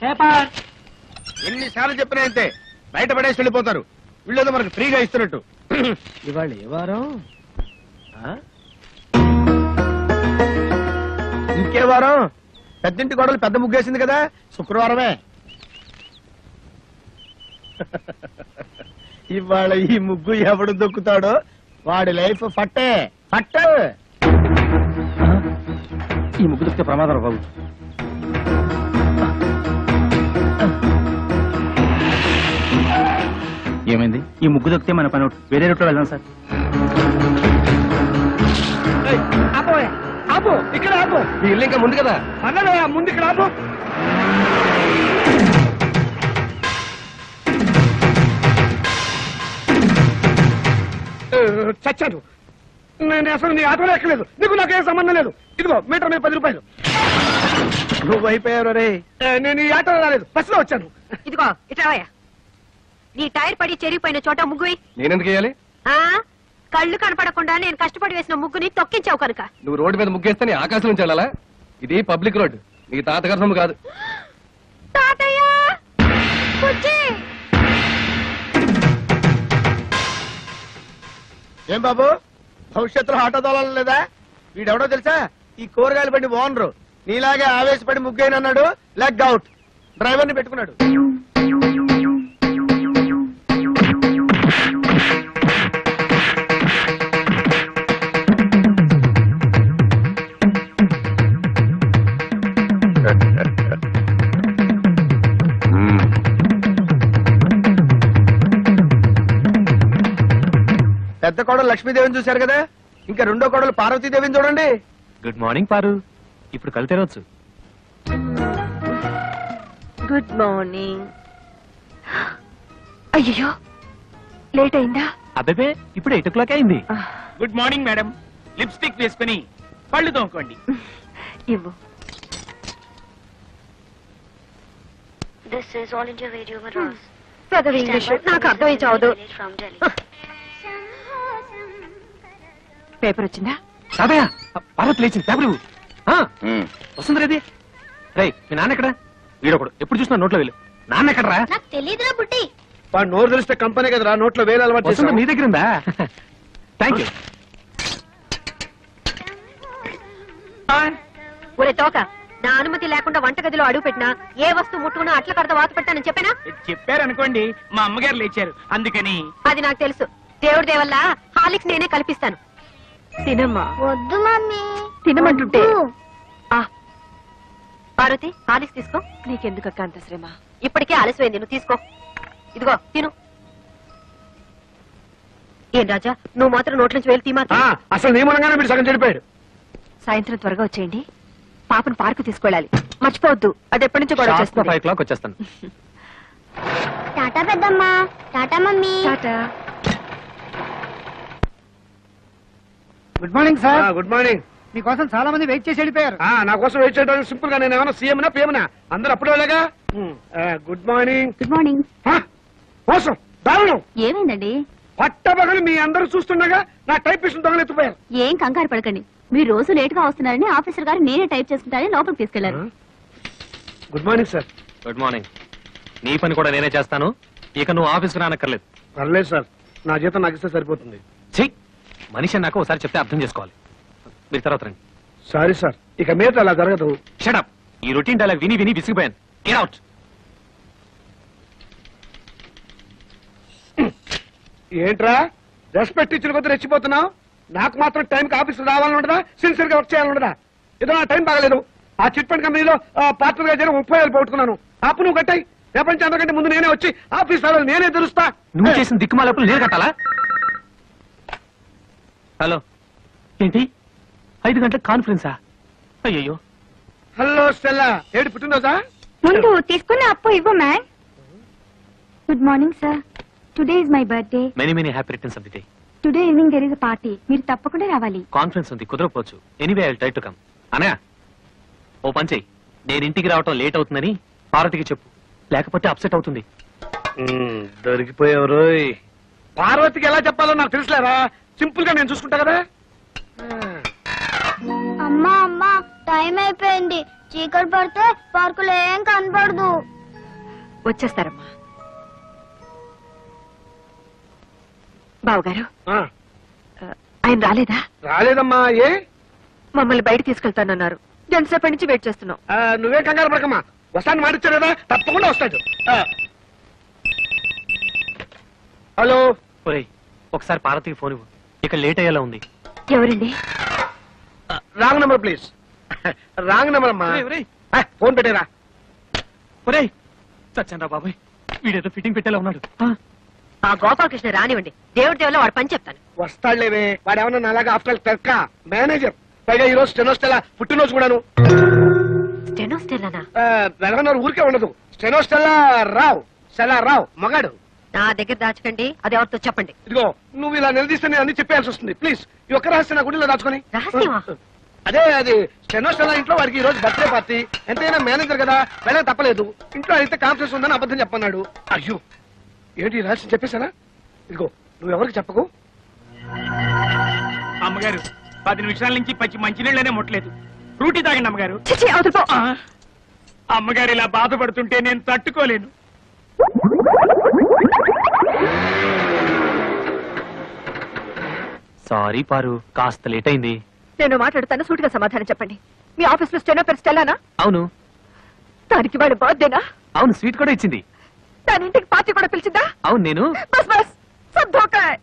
Paper ఎన్నిసార్లు చెప్పినా అంతే బయట పడేసి వెళ్ళిపోతారు. వీళ్ళేదో మనకు ఫ్రీగా ఇస్తున్నట్టు. ఇవాళ ఏ వారం? ఆ? ఇంకే వారం? పెద్దింటి గొడవలు పెద్ద ముగ్గేసింది కదా శుక్రవారమే. ఇవాళ ఈ ముగ్గు ఎవడు దొక్కుతాడో వాడి లైఫ్ ఫట్టే. ఫట్టే! ఈ ముగ్గు దొరికితే ప్రమాదం బాబు. ఈ ముగ్గు దొరికితే మన పని. వేరే రూట్లో వెళ్దాం సార్. ఆపు ఇక్కడ ఆపు. ఈ ఇల్లు ఇంకా ముందు కదా? ముందు ఇక్కడ ఆపు. చచ్చాను. నేను అసలు నీ ఆటోలో ఎక్కలేదు. నీకు నాకేం సంబంధం లేదు. ఇదిగో మీటర్ మీద పది రూపాయలు. నువ్వు అయిపోయావు రే. నేను ఈ ఆటోలో రాలేదు. బస్సులో వచ్చాను. ఇదిగో ఇట్రావయ్యా నీ టైర్ పడి చెరిగిపోయిన చోట ముగ్గు వేయ్. నేనెందుకు వేయాలి? ఆ? కళ్ళు కనపడకుండా నేను కష్టపడి వేసిన ముగ్గుని తొక్కించావు కనుక. నువ్వు రోడ్డు మీద ముగ్గేస్తే నీ ఆకాశం నుంచి వెళ్ళాలా? ఇది పబ్లిక్ రోడ్ నీ తాతగారి సొమ్ము కాదు. తాతయ్య! బుజ్జి! ఏం బాబు? భవిష్యత్తులో ఆటో తోలాలి లేదా? వీడెవడో తెలుసా? ఈ కూరగాయలు బండి ఓనరు. నీలాగే ఆవేశపడి ముగ్గైనన్నాడు లెగ్ అవుట్ డ్రైవర్ని పెట్టుకున్నాడు. పెద్ద కోడలు లక్ష్మీదేవిని చూశారు కదా? ఇంకా రెండో కోడలు పార్వతీదేవిని చూడండి. గుడ్ మార్నింగ్ పారు ఇప్పుడు కళ్ళు తెరవచ్చు గుడ్ మార్నింగ్ అయ్యో లేట్ అయిందా? అబ్బే ఇప్పుడు ఎయిట్ ఓ క్లాక్ అయింది గుడ్ మార్నింగ్ మేడం లిప్స్టిక్ వేసుకుని పళ్ళు తోముకోండి. ఇవ్వు. This is All India Radio Madras. పెదవి ఇంగ్లీష్ నాకు అర్థమై చావదు. పేపర్ వచ్చిందా? తాతయ్య పార్వతి లేచింది పేపర్ ఇవ్వు. వస్తుంది రేది రే మీ నాన్న ఎక్కడ? వీడొకడు. ఎప్పుడు చూసినా నోట్లో వెళ్ళు నాన్న ఎక్కడరా? నాకు తెలీదురా బుట్టి వాడు నోరు తెలిస్తే కంపెనీ కదరా నోట్లో వేలు అలవాటు వస్తుంది. మీ దగ్గర ఉందా? థ్యాంక్ యూ ఒరే తోక నా అనుమతి లేకుండా వంటగదిలో అడుగు పెట్టినా ఏ వస్తువు ముట్టుకున్నా అట్ల కడత వాత పెట్టానని చెప్పానా? చెప్పారనుకోండి మా అమ్మగారు లేచారు అందుకని. అది నాకు తెలుసు. దేవుడి దేవల్ల హాలిక్స్ నేనే కల్పిస్తాను. తినమ్మా వద్దు మమ్మీ. తినమంటుంటే ఆ. పార్వతి హాలిక్స్ తీసుకో. నీకెందుకు అక్క అంత శ్రమ? ఇప్పటికే ఆలస్యమైంది నువ్వు తీసుకో. ఇదిగో తిను. ఏం రాజా నువ్వు మాత్రం నోట్ల నుంచి వెళ్ళి తీమా అసలు నీ మూలంగానే మీరు సగం చెడిపోయాడు. సాయంత్రం త్వరగా వచ్చేయండి. పాపను పార్కు తీసుకెళ్ళాలి. మర్చిపోవద్దు. అది ఎప్పటి నుంచో గొడవ ఫైవ్ క్లాక్ వచ్చేస్తాను. టాటా పెద్దమ్మా tata mummy. Tata. Good morning sir good morning మీకోసం చాలా మంది వెయిట్ చేసి వెళ్ళిపోయారు. ఆ, నా కోసం వెయిట్ చేయడానికి సింపుల్గా నేను ఏమైనా సీఎం నా పిఎం అందరూ అప్పుడు వెళ్ళగా గుడ్ మార్నింగ్ గుడ్ మార్నింగ్ మోసం దారుణం. ఏమైందండి? పట్టబగలు మీ అందరూ చూస్తుండగా నా టైపిస్ట్ దొంగలెత్తిపోయారు ఏం కంగారు పడకండి. మీరు రోజు లేట్గా వస్తున్నారని ఆఫీసర్ గారు నేనే టైప్ చేసుకుంటారని లోపలికి తీసుకెళ్ళారు. Good morning sir good morning నీ పని కూడా నేనే చేస్తాను. ఇక నువ్వు ఆఫీస్కి రానక్కర్లేదు. పర్లేదు సార్ నా జీతం నాకు ఇస్తే సరిపోతుంది. మనిషి అన్నాక ఒకసారి చెప్తే అర్థం చేసుకోవాలి. మీరు తర్వాత రండి. సారీ సార్ ఇక మీద అలా జరగదు. షడప్ ఈ రొటీన్ డైలాగ్ విని విని విసిగిపోయాను. గెట్ అవుట్ ఏంట్రా? రెస్పెక్ట్ ఇచ్చిన కొద్ది రెచ్చిపోతున్నావు? నాకు మాత్రం టైంకి ఆఫీస్ రావాలని ఉండదా? సిన్సియర్గా వర్క్ చేయాలని ఉండదా? ఏదో నా టైం బాగలేదు. ఆ చిట్ ఫండ్ కంపెనీలో పార్ట్నర్గా చేరి ముప్పై వేలు పోగొట్టుకున్నాను. అప్పు నువ్వు కట్టాయి. ప్రపంచం అందరికంటే ముందు నేనే వచ్చి ఆఫీస్ రావాలి నేనే తెలుస్తా. నువ్వు చేసిన దిక్కుమాలప్పుడు నేను కట్టాలా? హలో. ఏంటి? ఐదు గంటల కాన్ఫరెన్సా? అయ్యయ్యో. Hello Stella. ఏడు పుట్టినరోజా? ముందు తీసుకున్న అప్పు ఇవ్వు ma'am. Good morning sir. Today is my birthday many many happy returns of the day today evening there is party మీరు తప్పకుండా రావాలి. కాన్ఫరెన్స్ ఉంది కుదరకపోవచ్చు. Anyway I try to come Anaya ఓ పని చెయ్యి. నేను ఇంటికి రావటం లేట్ అవుతుందని పార్వతికి చెప్పు. లేకపోతే అప్సెట్ అవుతుంది. దొరికిపోయావు రోయ్. పార్వతికి ఎలా చెప్పాలో నాకు తెలుసులేరా? సింపుల్గా నేను చూసుకుంటా కదా? అమ్మా అమ్మా టైం అయిపోయింది. చీకటి పడితే పార్కులో ఏం కనపడదు. వచ్చేస్తారమ్మా. బావగారు ఆ, ఆయన రాలేదా? రాలేదమ్మా ఏ? మమ్మల్ని బయట తీసుకెళ్తానన్నారు. ఎంతసేపటి నుంచి వెయిట్ చేస్తున్నాం ఆ, నువ్వే కంగారు పడకమ్మా. వస్తాను మాటిచ్చారు కదా? తప్పకుండా వస్తాడు ఆ. హలో. ఒరేయ్ ఒకసారి పార్వతికి ఫోన్ ఇవ్వు. ఇక లేట్ అయ్యేలా ఉంది. ఎవరండి? Wrong number please. Wrong number అమ్మా. ఫోన్ పెట్టేరా. ఒరేయ్ చచ్చాను రా బాబాయ్. వీడేదో ఫిట్టింగ్ పెట్టేలా ఉన్నాడు. ఆ, ఆ గోపాలకృష్ణ రానివ్వండి. దేవుడి దేవులో వాడు పని చెప్తాను. వస్తాడులేవే. వాడు ఏమన్నా అలాగా ఆఫ్టర్ టెర్కా మేనేజర్. పైగా ఈ రోజు స్టెనోస్టెలా పుట్టినరోజు కూడాను. స్టెనోస్టెల్లానా ఆ, వెలగనూరు ఊరికే ఉండదు. స్టెనోస్టెలా రావు. స్టెలా రావు. మగాడు. నా దగ్గర దాచకండి అది ఎవరితో చెప్పండి. ఇదిగో నువ్వు ఇలా నిలదీస్తే నేను అన్ని చెప్పాల్సి వస్తుంది. ప్లీజ్ ఈ ఒక్క రహస్యం నా గుడిలో దాచుకొని. రహస్యమా? అదే అది స్టెనోస్టెలా ఇంట్లో వాడికి ఈ రోజు బర్త్డే పార్టీ ఎంతైనా మేనేజర్ కదా వెళ్ళక తప్పలేదు. ఇంట్లో అయితే కాన్ఫరెన్స్ ఉందని అబద్ధం చెప్పన్నాడు అయ్యో ఏంటి ఈ రహస్యం చెప్పేశానా ఇదిగో నువ్వు ఎవరికి చెప్పకు? అమ్మగారు పది నిమిషాల నుంచి పచ్చి మంచినీళ్ళనే ముట్టలేదు. ఫ్రూటీ తాగండి అమ్మగారు. చిచి అవతల పో. ఆ, అమ్మగారు ఇలా బాధపడుతుంటే నేను తట్టుకోలేను. సారీ పారు కాస్త లేట్ అయింది. నేను మాట్లాడుతాను సూటిగా సమాధానం చెప్పండి. మీ ఆఫీస్లో స్టెనో పేరు స్టెల్లానా? అవును. దానికి వాడు బర్త్డేనా? అవును స్వీట్ కూడా ఇచ్చింది. దాని ఇంటికి పార్టీ కూడా పిలిచిందా? అవును నేను. Bus bus. సబ్ ధోకా హై.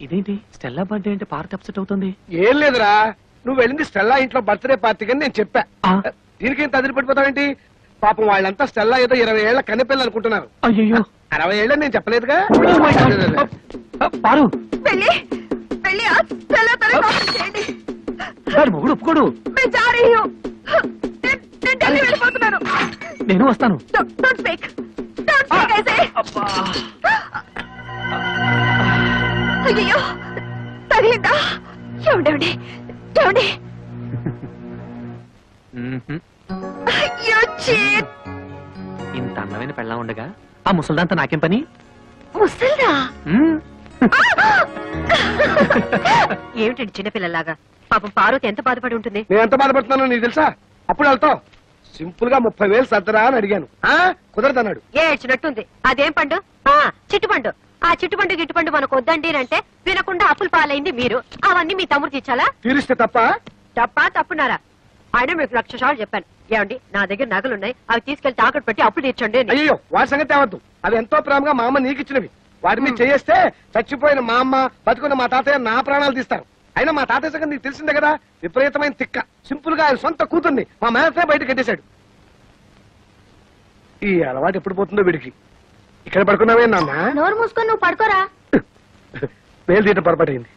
ఇదేంటి? స్టెల్లా బర్త్డే అంటే పార్టీ అప్సెట్ అవుతుంది. ఏం లేదురా. నువ్వు వెళ్ళింది స్టెల్లా ఇంట్లో బర్త్డే పార్టీకి అని నేను చెప్పా. ఆ. దీనికేం తదిరి పడిపోతావేంటి పాపం వాళ్ళంతా స్టెల్లా ఏదో ఇరవై ఏళ్ళ కన్నెపిల్లలు అనుకుంటున్నారు. అయ్యో అరవై ఏళ్ళని నేను చెప్పలేదుగా? పారు. వెళ్ళి. వెళ్ళి మొగుడు ఒప్పుకోడు. నేను వెళ్ళిపోతున్నాను. నేను వస్తాను. అయ్యో తగిలిందా ఇంత అందమైన పెళ్ళ ఉండగా ఆ ముసల్దాంతో నాకేం పని? ముసల్దా? ఏమిటండి చిన్నపిల్లలాగా? పాపం పార్వతి ఎంత బాధపడి ఉంటుంది? నేను ఎంత బాధపడుతున్నానో నీకు తెలుసా? అప్పుడు వెళ్తావు సింపుల్గా ముప్పై వేలు సర్దరా అని అడిగాను. ఆ? కుదరదన్నాడు. ఏడ్చినట్టుంది. అదేం పండు? ఆ చిట్టుపండు. ఆ చిట్టుపండు గిట్టుపండు మనకు వద్దండి అంటే వినకుండా అప్పులు పాలైంది మీరు. అవన్నీ మీ తమ్ముడికి ఇచ్చాలా? తీరిస్తే తప్ప? తప్పా తప్పున్నారా? ఆయన మీకు లక్ష సార్లు చెప్పాను. ఏమండి నా దగ్గర నగలున్నాయి. అవి తీసుకెళ్ళి తాకట్టు పెట్టి అప్పులు తీర్చండి అని. అయ్యో వాడి సంగతి తేవద్దు. అవి ఎంతో ప్రేమగా మా అమ్మ నీకు ఇచ్చినవి వాటి మీద చేస్తే చచ్చిపోయిన మా అమ్మ బతుకున్న మా తాతయ్య నా ప్రాణాలు తీస్తారు. అయినా మా తాతయ్య సంగతి నీకు తెలిసిందే కదా? విపరీతమైన తిక్క. సింపుల్గా ఆయన సొంత కూతుర్ని మా మేనతే బయట కట్టేశాడు. ఈ అలవాటు ఎప్పుడు పోతుందో వీడికి. ఇక్కడ పడుకున్నావే నాన్న? నోరు మూసుకొని నువ్వు పడుకోరా. వేలు తీయటం పొరపాటైంది.